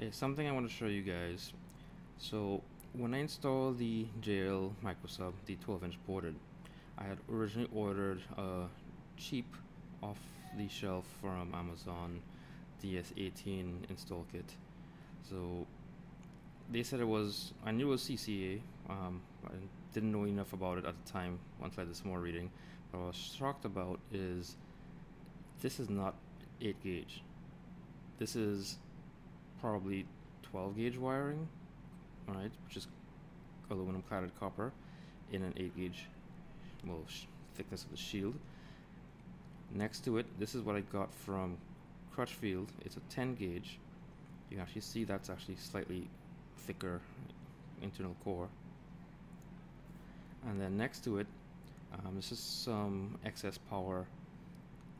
Okay, something I want to show you guys. So when I installed the JL microsub, the 12 inch ported, I had originally ordered a cheap off the shelf from Amazon DS18 install kit. So they said it was, I knew it was CCA, um, I didn't know enough about it at the time once I did some more reading. But what I was shocked about is this is not 8 gauge. This is probably 12 gauge wiring, alright, which is aluminum cladded copper in an 8 gauge well, thickness of the shield. Next to it, this is what I got from Crutchfield. It's a 10 gauge. You can actually see that's actually slightly thicker internal core. And then next to it, um, this is some excess power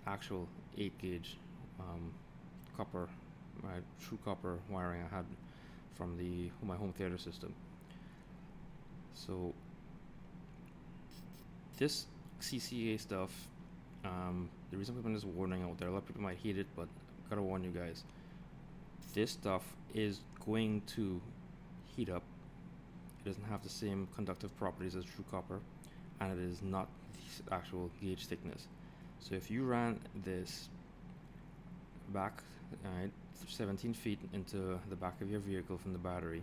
actual 8 gauge um, copper my true copper wiring I had from the my home theater system. So this CCA stuff, um, the reason I'm putting this warning out there, a lot of people might hate it, but I gotta warn you guys. This stuff is going to heat up. It doesn't have the same conductive properties as true copper, and it is not the actual gauge thickness. So if you ran this back right, 17 feet into the back of your vehicle from the battery,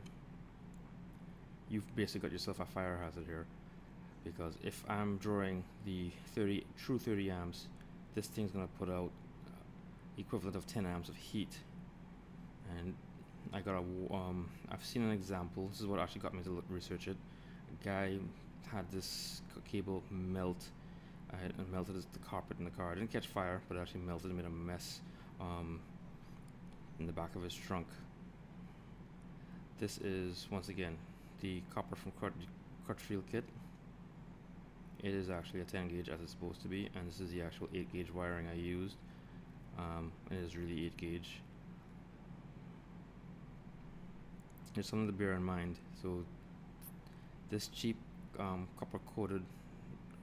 you've basically got yourself a fire hazard here. Because if I'm drawing the 30 true 30 amps, this thing's gonna put out uh, equivalent of 10 amps of heat. And I got a, um, I've seen an example. This is what actually got me to research it. A guy had this cable melt uh, and melted the carpet in the car. It didn't catch fire, but it actually melted and made a mess. Um, in the back of his trunk. This is, once again, the copper from Crutchfield kit. It is actually a 10 gauge as it's supposed to be, and this is the actual 8 gauge wiring I used. Um, it is really 8 gauge. There's something to bear in mind. So, this cheap um, copper coated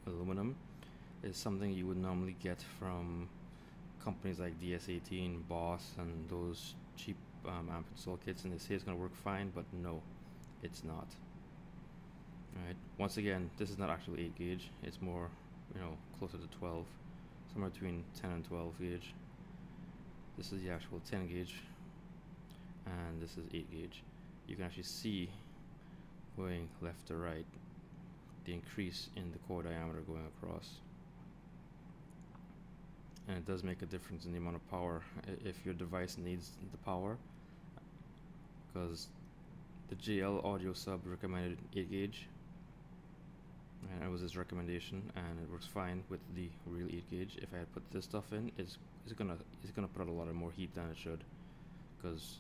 aluminum is something you would normally get from companies like DS18, Boss, and those cheap um, amp install kits, and they say it's going to work fine, but no, it's not. Alright, once again, this is not actually 8 gauge, it's more, you know, closer to 12, somewhere between 10 and 12 gauge. This is the actual 10 gauge, and this is 8 gauge. You can actually see going left to right the increase in the core diameter going across and it does make a difference in the amount of power if your device needs the power. Because the JL audio sub recommended 8 gauge. And it was his recommendation and it works fine with the real 8 gauge. If I had put this stuff in it's, it's gonna it's gonna put out a lot of more heat than it should. Because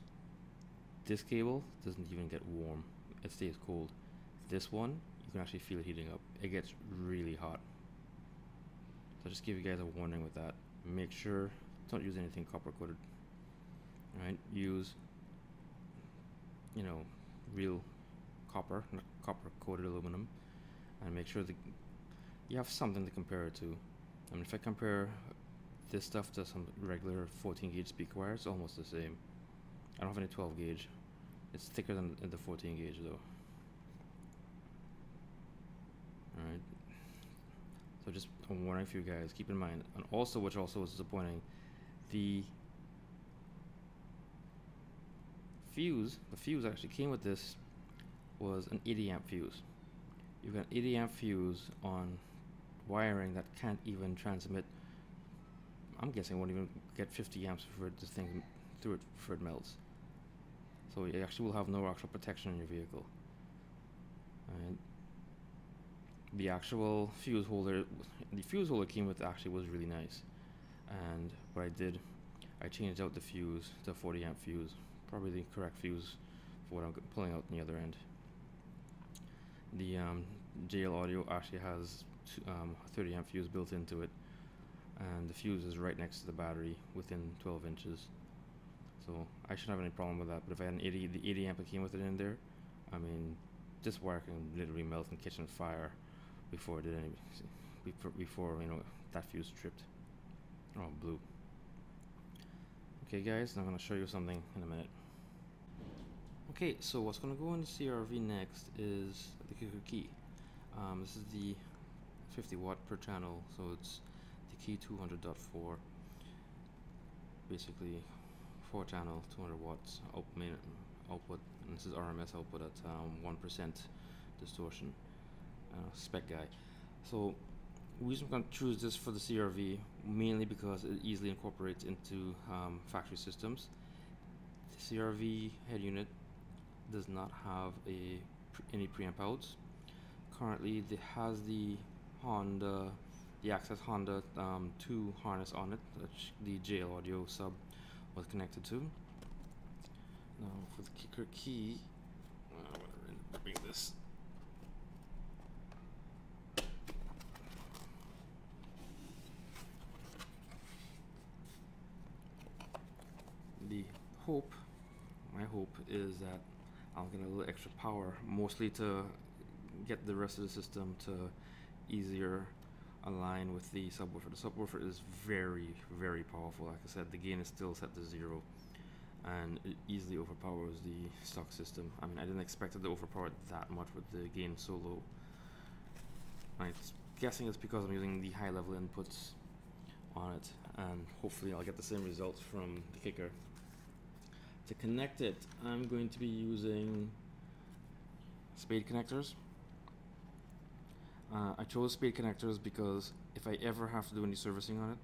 this cable doesn't even get warm. It stays cold. This one you can actually feel it heating up. It gets really hot. So just give you guys a warning with that make sure don't use anything copper coated right? Use you know real copper not copper coated aluminum and make sure that you have something to compare it to. I mean if I compare this stuff to some regular 14 gauge speaker wire it's almost the same. I don't have any 12 gauge. It's thicker than the 14 gauge though. Alright so just a warning for you guys, keep in mind. And also, which also was disappointing, the fuse, the fuse actually came with this, was an 80 amp fuse. You've got an 80 amp fuse on wiring that can't even transmit, I'm guessing won't even get 50 amps for this thing through it before it melts. So you actually will have no actual protection in your vehicle. And the actual fuse holder the fuse holder came with actually was really nice. And what I did I changed out the fuse to 40 amp fuse probably the correct fuse for what I'm pulling out on the other end. The um, JL audio actually has um, 30 amp fuse built into it. And the fuse is right next to the battery within 12 inches. So I shouldn't have any problem with that but if I had an 80 the 80 amp that came with it in there I mean this wire can literally melt and catch on fire before it did any before, before you know that fuse tripped oh blue okay guys I'm gonna show you something in a minute Okay, so what's to go in the CRV next is the kicker key. Um, this is the 50 watt per channel, so it's the key 200.4. Basically, four channel, 200 watts out main output, and this is RMS output at um, 1% distortion. Uh, spec guy. So, reason I'm going to choose this for the CRV mainly because it easily incorporates into um, factory systems. The CRV head unit does not have a any preamp outs. Currently, it has the Honda, the Axxess Honda um, 2 harness on it, which the JL Audio sub was connected to. Now, for the kicker key, I'm going to bring this. The hope, my hope is that I'll get a little extra power, mostly to get the rest of the system to easier align with the subwoofer. The subwoofer is very, very powerful. Like I said, the gain is still set to zero and it easily overpowers the stock system. I mean, I didn't expect it to overpower it that much with the gain so low. I'm guessing it's because I'm using the high level inputs on it and hopefully I'll get the same results from the kicker. To connect it, I'm going to be using spade connectors. Uh, I chose spade connectors because if I ever have to do any servicing on it,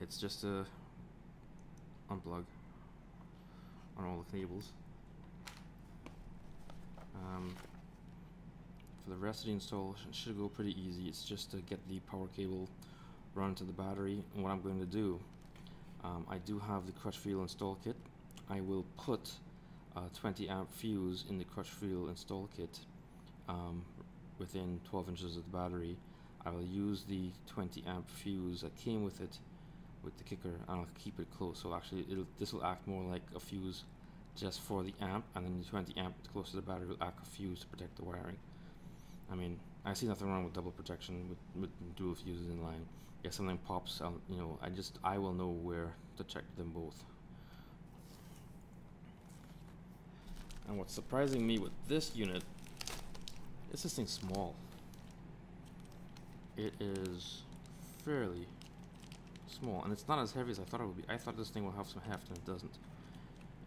it's just a unplug on all the cables. Um, for the rest of the install, it should go pretty easy. It's just to get the power cable run to the battery. And what I'm going to do, um, I do have the Crutchfield install kit. I will put a 20 amp fuse in the Crutchfield install kit um, within 12 inches of the battery. I will use the 20 amp fuse that came with it with the kicker and I'll keep it close. So actually this will act more like a fuse just for the amp and then the 20 amp close to the battery will act a fuse to protect the wiring. I mean I see nothing wrong with double protection with, with dual fuses in line. If something pops I'll, you know I just I will know where to check them both and what's surprising me with this unit is this thing small it is fairly small, and it's not as heavy as I thought it would be. I thought this thing would have some heft, and it doesn't.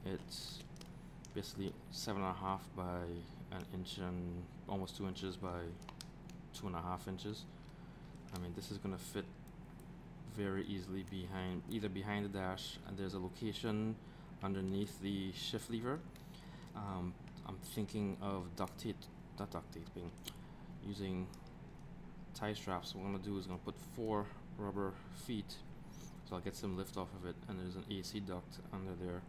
It's basically seven and a half by an inch and almost two inches by two and a half inches. I mean, this is gonna fit very easily behind, either behind the dash, and there's a location underneath the shift lever. Um, I'm thinking of duct tape, not duct taping, using tie straps. What I'm gonna do is gonna put four rubber feet so I'll get some lift off of it and there's an AC duct under there.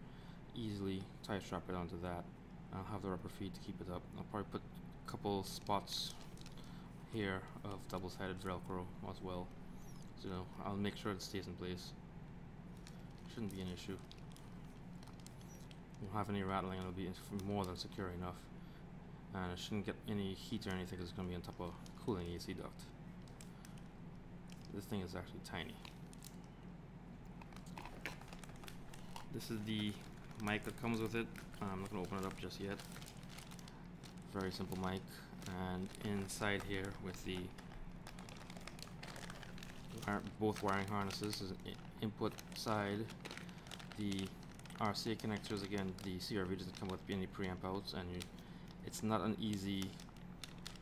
Easily tie strap it onto that. I'll have the rubber feet to keep it up. I'll probably put a couple spots here of double-sided velcro as well. So I'll make sure it stays in place. Shouldn't be an issue won't have any rattling it'll be more than secure enough and it shouldn't get any heat or anything because it's going to be on top of a cooling AC duct this thing is actually tiny This is the mic that comes with it. I'm not going to open it up just yet. Very simple mic. And inside here with the both wiring harnesses is input side. The RCA connectors, again, the CRV doesn't come with any preamp outs, and you, it's not an easy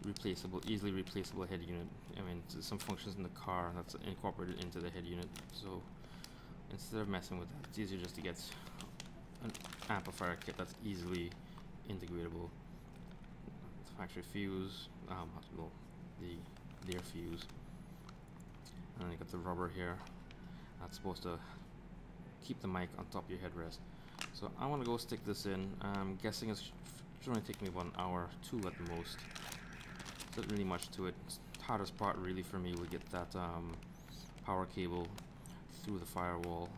replaceable, easily replaceable head unit. I mean, some functions in the car that's incorporated into the head unit. So instead of messing with that, it's easier just to get an amplifier kit that's easily integratable. Factory fuse, um, well, the their fuse, and then you got the rubber here. That's supposed to keep the mic on top of your headrest. So I want to go stick this in. I'm guessing it's going to take me an hour, two at the most. Not really much to it. Hardest part really for me would get that um, power cable through the firewall.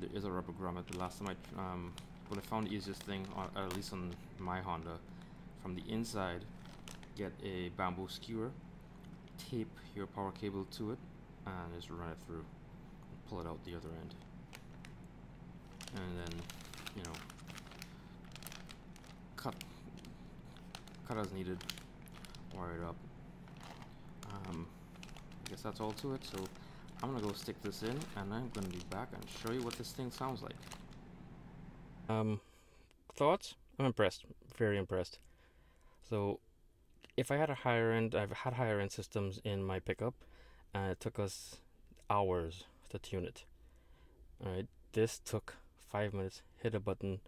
There is a rubber grommet. The last time I, um, what I found the easiest thing, on, at least on my Honda, from the inside, get a bamboo skewer, tape your power cable to it, and just run it through, pull it out the other end. And then, you know, cut cut as needed wired up. Um, I guess that's all to it. So I'm gonna go stick this in, and I'm gonna be back and show you what this thing sounds like. Um, thoughts? I'm impressed. Very impressed. So, if I had a higher end, I've had higher end systems in my pickup, and it took us hours to tune it. Alright, this took five minutes. Hit a button.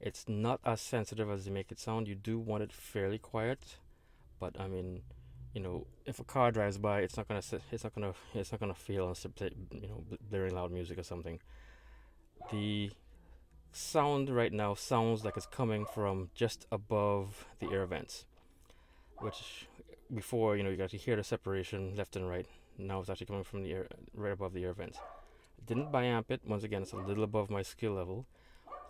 It's not as sensitive as they make it sound. You do want it fairly quiet, but I mean, you know, if a car drives by, it's not gonna it's not gonna it's not gonna feel you know blaring loud music or something. The sound right now sounds like it's coming from just above the air vents, which before you know you got to hear the separation left and right. Now it's actually coming from the air right above the air vents. Didn't biamp it. Once again, it's a little above my skill level.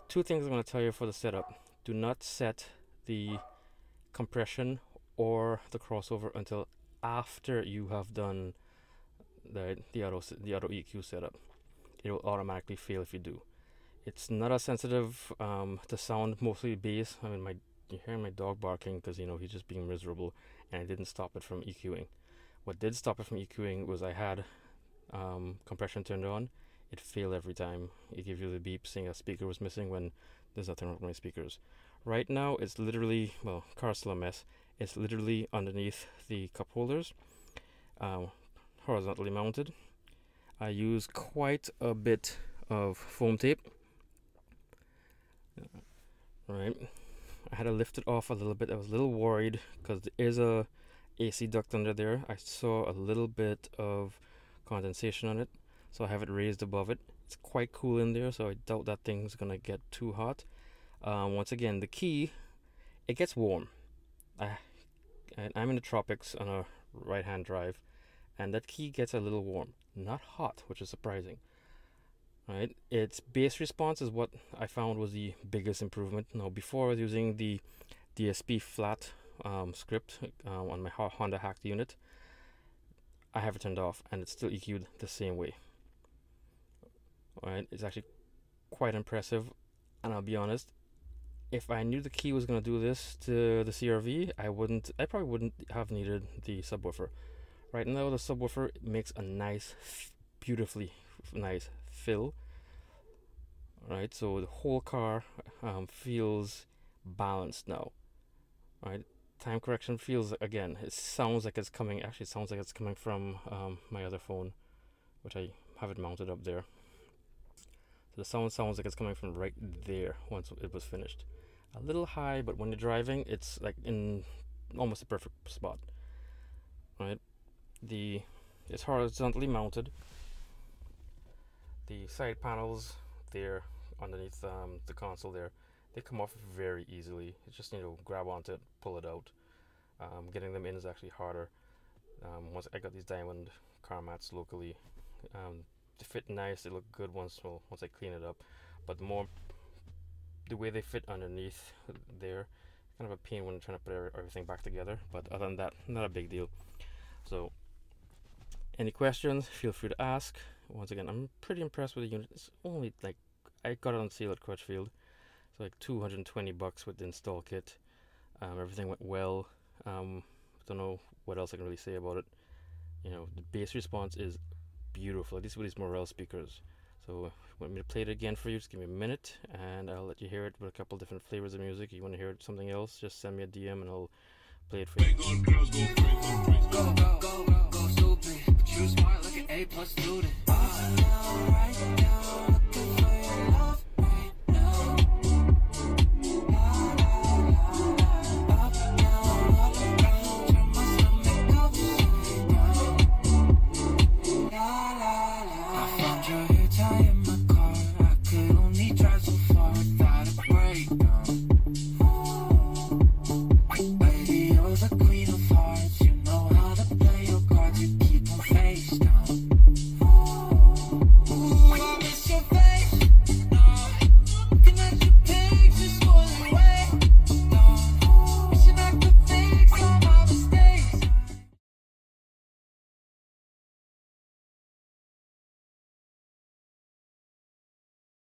Two things I'm going to tell you for the setup. Do not set the compression or the crossover until after you have done the the auto the auto EQ setup. It will automatically fail if you do. It's not as sensitive um, to sound, mostly bass. I mean, my you hear my dog barking because you know he's just being miserable, and I didn't stop it from EQing. What did stop it from EQing was I had um, compression turned on. It failed every time. It gives you the beep saying a speaker was missing when there's nothing wrong with my speakers. Right now, it's literally well, car's still a mess. It's literally underneath the cup holders, uh, horizontally mounted. I use quite a bit of foam tape. Right, I had to lift it off a little bit. I was a little worried because there is a AC duct under there. I saw a little bit of condensation on it, so I have it raised above it. It's quite cool in there, so I doubt that thing's gonna get too hot. Um, once again, the key, it gets warm. I, I'm in the tropics on a right hand drive and that key gets a little warm not hot which is surprising right its bass response is what I found was the biggest improvement now before I was using the DSP flat um, script uh, on my Honda hacked unit I have it turned off and it's still EQ'd the same way Alright, it's actually quite impressive and I'll be honest if I knew the key was going to do this to the CRV, I wouldn't. I probably wouldn't have needed the subwoofer. Right now, the subwoofer makes a nice, beautifully nice fill. Right, so the whole car um, feels balanced now. Right, time correction feels again. It sounds like it's coming. Actually, it sounds like it's coming from um, my other phone, which I have it mounted up there. So the sound sounds like it's coming from right there once it was finished a little high, but when you're driving, it's like in almost a perfect spot. Right, the it's horizontally mounted. The side panels there underneath um, the console there, they come off very easily. It's just you know grab onto it, pull it out. Um, getting them in is actually harder. Um, once I got these diamond car mats locally, um, they fit nice. They look good once well once I clean it up. But the more the way they fit underneath there kind of a pain when trying to put everything back together but other than that not a big deal so any questions feel free to ask once again i'm pretty impressed with the unit it's only like i got it on sale at crutchfield so like 220 bucks with the install kit. Um, everything went well. Um, don't know what else i can really say about it. You know the bass response is beautiful. At least with these morel speakers. So want me to play it again for you, just give me a minute and I'll let you hear it with a couple different flavors of music. You want to hear something else, just send me a DM and I'll play it for you. Go, go, go,